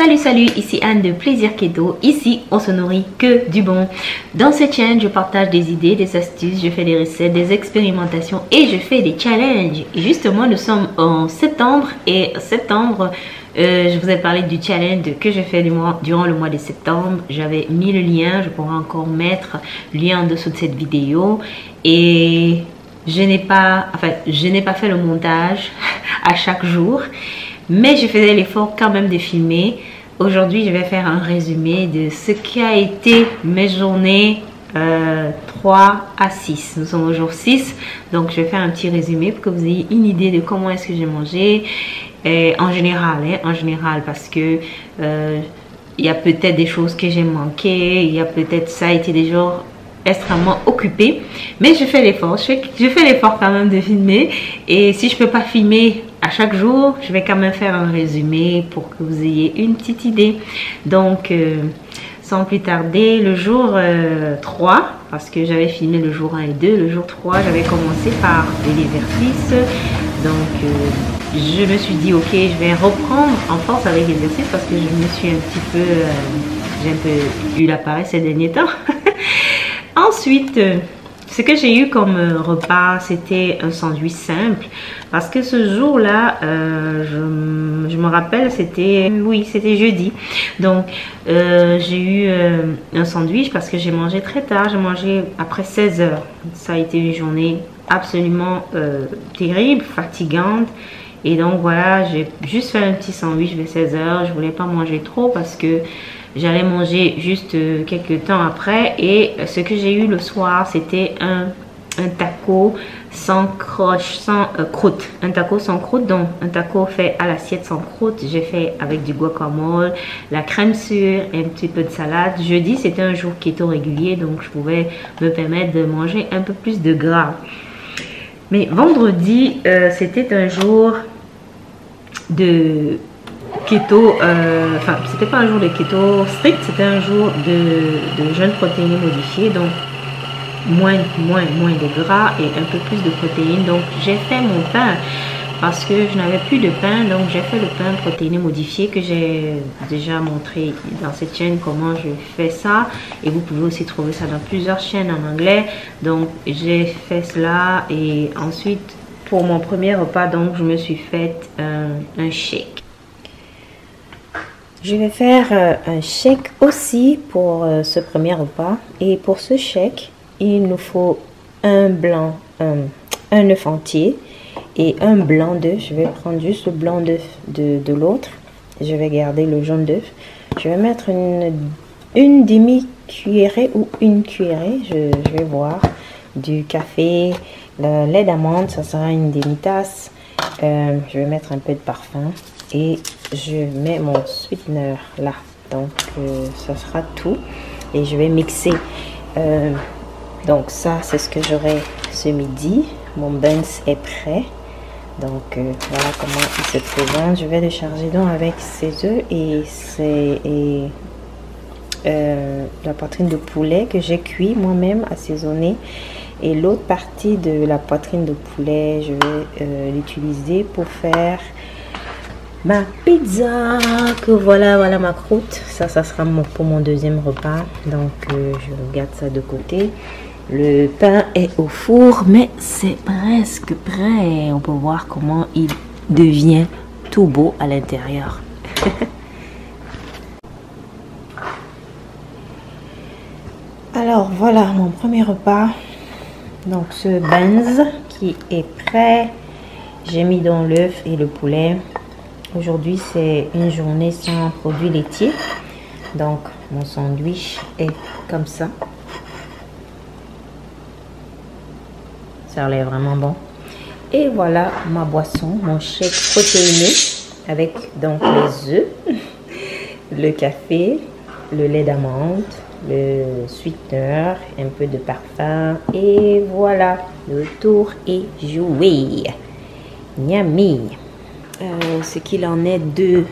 Salut salut, ici Anne de Plaisir Keto. Ici, on se nourrit que du bon. Dans cette chaîne, je partage des idées, des astuces, je fais des recettes, des expérimentations et je fais des challenges. Justement, nous sommes en septembre et septembre, euh, je vous ai parlé du challenge que j'ai fait durant le mois de septembre. J'avais mis le lien, je pourrais encore mettre le lien en dessous de cette vidéo. Et je n'ai pas, enfin, je n'ai pas fait le montage à chaque jour. Mais je faisais l'effort quand même de filmer. Aujourd'hui, je vais faire un résumé de ce qui a été mes journées 3 euh, à 6. Nous sommes au jour 6. Donc, je vais faire un petit résumé pour que vous ayez une idée de comment est-ce que j'ai mangé. En général, hein, en général, parce que euh, il y a peut-être des choses que j'ai manquées. Il y a peut-être ça a été des jours extrêmement occupés. Mais je fais l'effort. Je fais, fais l'effort quand même de filmer. Et si je peux pas filmer à chaque jour, je vais quand même faire un résumé pour que vous ayez une petite idée. Donc, euh, sans plus tarder, le jour 3, euh, parce que j'avais filmé le jour 1 et 2, le jour 3, j'avais commencé par l'exercice. Donc, euh, je me suis dit, ok, je vais reprendre en force avec l'exercice parce que je me suis un petit peu, j'ai un peu eu la paresse ces derniers temps. Ensuite, ce que j'ai eu comme euh, repas, c'était un sandwich simple. Parce que ce jour-là, euh, je, me rappelle, c'était, oui, c'était jeudi. Donc, euh, j'ai eu un sandwich parce que j'ai mangé très tard. J'ai mangé après 16 heures. Ça a été une journée absolument terrible, fatigante. Et donc, voilà, j'ai juste fait un petit sandwich vers 16 heures. Je voulais pas manger trop parce que J'allais manger juste euh, quelques temps après. Et ce que j'ai eu le soir, c'était un, taco sans croche, sans euh, croûte. Un taco sans croûte, donc un taco fait à l'assiette sans croûte. J'ai fait avec du guacamole, la crème sûre et un petit peu de salade. Jeudi, c'était un jour keto régulier, donc je pouvais me permettre de manger un peu plus de gras. Mais vendredi, euh, c'était un jour de keto, euh, enfin, c'était pas un jour de keto strict, c'était un jour de, de jeûne protéiné modifié, donc moins, moins, moins de gras et un peu plus de protéines. Donc, j'ai fait mon pain parce que je n'avais plus de pain, donc j'ai fait le pain protéiné modifié que j'ai déjà montré dans cette chaîne comment je fais ça. Et vous pouvez aussi trouver ça dans plusieurs chaînes en anglais. Donc, j'ai fait cela et ensuite, pour mon premier repas, donc, je me suis fait un shake. Je vais faire euh, un chèque aussi pour euh, ce premier repas. Et pour ce chèque, il nous faut un blanc, un, œuf entier et un blanc d'œuf. Je vais prendre juste le blanc d'œuf de, l'autre. Je vais garder le jaune d'œuf. Je vais mettre une, une demi-cuillerée ou une cuillerée, je, vais voir. Du café, le lait d'amande, ça sera une demi-tasse. Euh, je vais mettre un peu de parfum et je mets mon sweetener là. Donc, euh, ça sera tout. Et je vais mixer. Euh, donc, ça, c'est ce que j'aurai ce midi. Mon buns est prêt. Donc, voilà comment il se présente. Je vais le charger donc avec ces œufs et, et la poitrine de poulet que j'ai cuit moi-même, assaisonné. Et l'autre partie de la poitrine de poulet, je vais l'utiliser pour faire ma pizza que voilà voilà ma croûte. Ça ça sera pour mon deuxième repas. Donc euh, je regarde ça de côté. Le pain est au four mais c'est presque prêt. On peut voir comment il devient tout beau à l'intérieur. Alors voilà mon premier repas donc ce benz qui est prêt j'ai mis dans l'œuf et le poulet Aujourd'hui, c'est une journée sans produits laitiers. Donc, mon sandwich est comme ça. Ça l'air vraiment bon. Et voilà ma boisson, mon shake protéiné avec donc les œufs, le café, le lait d'amande, le sweetener, un peu de parfum. Et voilà, le tour est joué. Yummy! Euh, ce qu'il en est de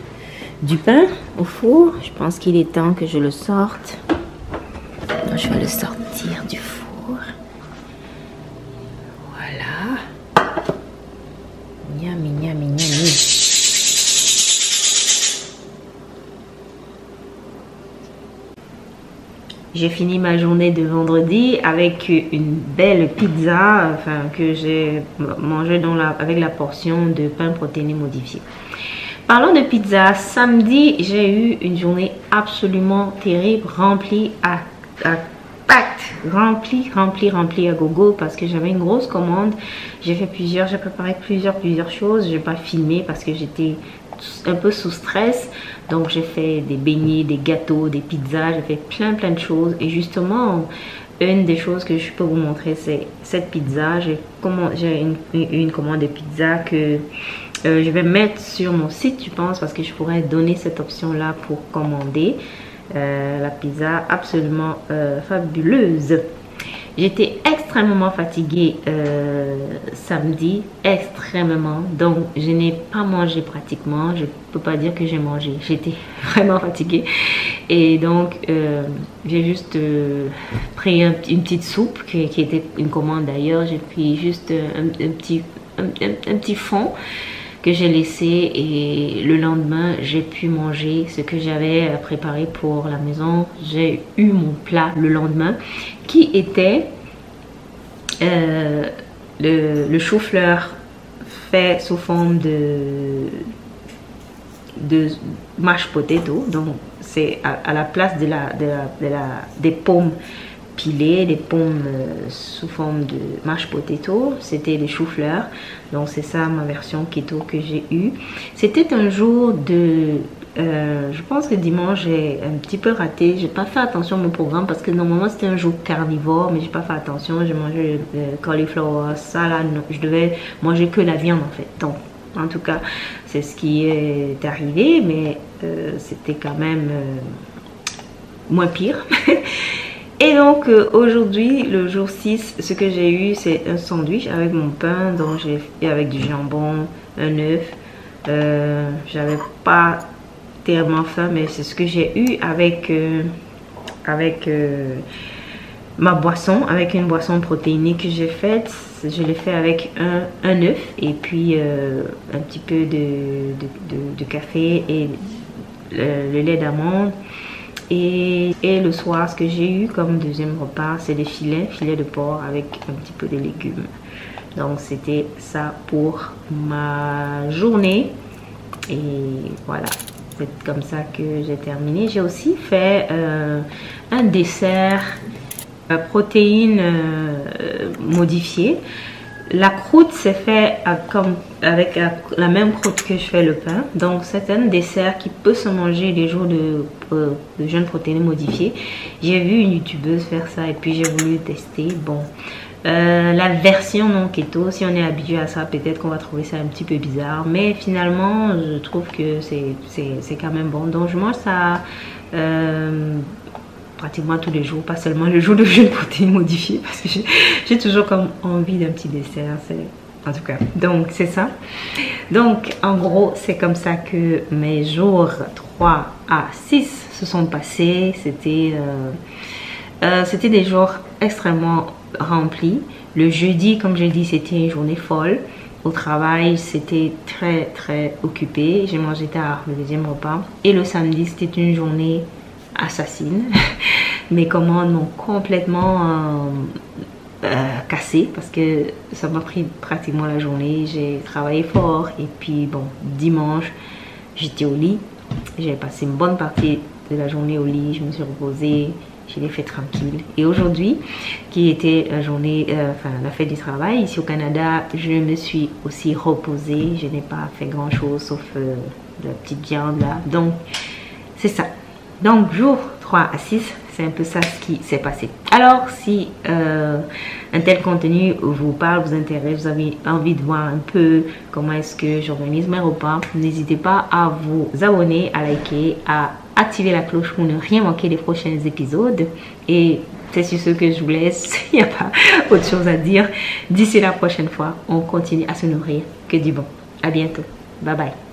du pain au four. Je pense qu'il est temps que je le sorte. Je vais le sortir du four. Voilà. Miami, miami, j'ai fini ma journée de vendredi avec une belle pizza enfin, que j'ai mangé dans la, avec la portion de pain protéiné modifié. Parlons de pizza, samedi, j'ai eu une journée absolument terrible, remplie à, à remplie, remplie, remplie à gogo parce que j'avais une grosse commande. J'ai fait plusieurs, j'ai préparé plusieurs, plusieurs choses. J'ai pas filmé parce que j'étais un peu sous stress. Donc j'ai fait des beignets, des gâteaux, des pizzas, j'ai fait plein plein de choses. Et justement, une des choses que je peux vous montrer, c'est cette pizza. J'ai une, une, commande de pizza que euh, je vais mettre sur mon site, je pense, parce que je pourrais donner cette option-là pour commander euh, la pizza absolument euh, fabuleuse. J'étais extrêmement fatiguée euh, samedi, extrêmement. Donc, je n'ai pas mangé pratiquement. Je ne peux pas dire que j'ai mangé. J'étais vraiment fatiguée. Et donc, euh, j'ai juste euh, pris une petite soupe qui, était une commande d'ailleurs. J'ai pris juste un, petit, un, petit fond j'ai laissé et le lendemain j'ai pu manger ce que j'avais préparé pour la maison j'ai eu mon plat le lendemain qui était euh, le, chou-fleur fait sous forme de, de mashed potato. Donc, c'est à, la place de la, de la, des pommes pilées, des pommes euh, sous forme de mashed potato. C'était les choux-fleurs. Donc, c'est ça ma version keto que j'ai eu. C'était un jour de euh, je pense que dimanche j'ai un petit peu raté. J'ai pas fait attention à mon programme parce que normalement c'était un jour carnivore, mais j'ai pas fait attention. J'ai mangé le cauliflower, là, je devais manger que la viande en fait. Donc, en tout cas, c'est ce qui est arrivé, mais euh, c'était quand même euh, moins pire. Et donc aujourd'hui, le jour 6, ce que j'ai eu, c'est un sandwich avec mon pain, donc j'ai avec du jambon, un œuf. J'avais pas terriblement faim, mais c'est ce que j'ai eu avec, euh, avec euh, ma boisson, avec une boisson protéinée que j'ai faite. Je l'ai fait avec un, œuf et puis euh, un petit peu de, café et le, lait d'amande. Et, le soir, ce que j'ai eu comme deuxième repas, c'est des filets, filets de porc avec un petit peu de légumes. Donc c'était ça pour ma journée. Et voilà, c'est comme ça que j'ai terminé. J'ai aussi fait euh, un dessert à protéines euh, modifiées. La croûte s'est fait comme avec la même croûte que je fais le pain. Donc c'est un dessert qui peut se manger les jours de, euh, de protéines modifiées. J'ai vu une youtubeuse faire ça et puis j'ai voulu tester. Bon, euh, la version non keto, si on est habitué à ça, peut-être qu'on va trouver ça un petit peu bizarre. Mais finalement, je trouve que c'est quand même bon. Donc, je mange ça euh, pratiquement tous les jours, pas seulement le jour de jeûne protéines modifié, parce que j'ai toujours comme envie d'un petit dessert. En tout cas, donc c'est ça. Donc, en gros, c'est comme ça que mes jours 3 à 6 se sont passés. C'était... Euh, c'était des jours extrêmement rempli. Le jeudi, comme j'ai dit, c'était une journée folle. Au travail, c'était très, très occupé. J'ai mangé tard le deuxième repas. Et le samedi, c'était une journée assassine. Mes commandes m'ont complètement euh, euh, cassé parce que ça m'a pris pratiquement la journée. J'ai travaillé fort. Et puis, bon, dimanche, j'étais au lit. J'ai passé une bonne partie de la journée au lit. Je me suis reposée je l'ai fait tranquille. Et aujourd'hui, qui était la journée, euh, enfin la fête du travail, ici au Canada, je me suis aussi reposée. Je n'ai pas fait grand chose sauf euh, la petite viande là. Donc, c'est ça. Donc, jour 3 à 6, c'est un peu ça ce qui s'est passé. Alors, si euh, un tel contenu vous parle, vous intéresse, vous avez envie de voir un peu comment est-ce que j'organise mes repas, n'hésitez pas à vous abonner, à liker, à activer la cloche pour ne rien manquer des prochains épisodes. Et c'est sur ce que je vous laisse. Il n'y a pas autre chose à dire. D'ici la prochaine fois, on continue à se nourrir que du bon. À bientôt. Bye bye.